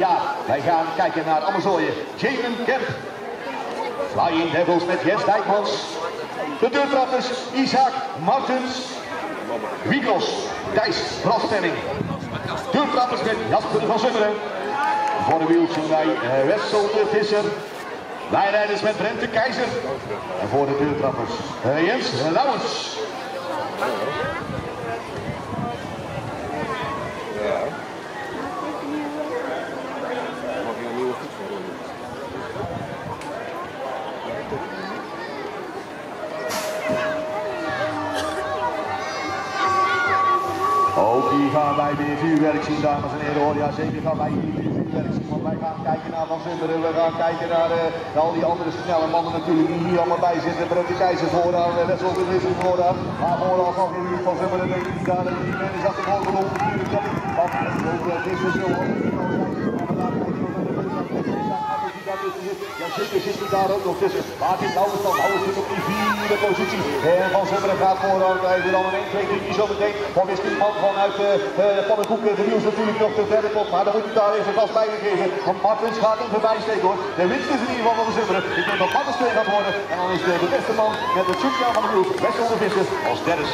jaar. Wij gaan kijken naar Amazooien. Jaden Kemp. Flying Devils met Jens Dijkmans. De deurtrappers Isaac Martens. Wiekels, Thijs Braspenning. Deurtrappers met Jasper van Zummeren. Voor de wieltje bij uh, Wessel de Visser. Bijrijders met Brent de Keizer. En voor de deurtrappers uh, Jens Lauwens. Ook hier gaan wij weer vuurwerk zien, dames en heren. Hoor. Ja, zeker gaan wij hier weer vuurwerk zien. Want wij gaan kijken naar Van Zummeren. We gaan kijken naar uh, al die andere snelle mannen natuurlijk die hier allemaal bij zitten. De Keizer vooraan, uh, de vooraan. Maar vooral van Zummeren, denk ik. Die men is natuurlijk. Want is. Zeker zit hij daar ook nog tussen. Martin Lauwerstam houdt zich op die vierde positie. En Van Zummeren gaat vooraan. Krijgen dan een 1, 2, 3 zo meteen. Van Wisselman vanuit uh, uh, Pannenkoek. De nieuws natuurlijk nog de derde pot. Maar dan moet hij daar even vast bij geven. Want Martens gaat hem voorbij hoor. De winst is in ieder geval van Van Zummeren. Ik denk dat Martens twee gaat worden. En dan is de, de beste man met het zoekjaar van de nieuws. Wessel de Vissers als derde.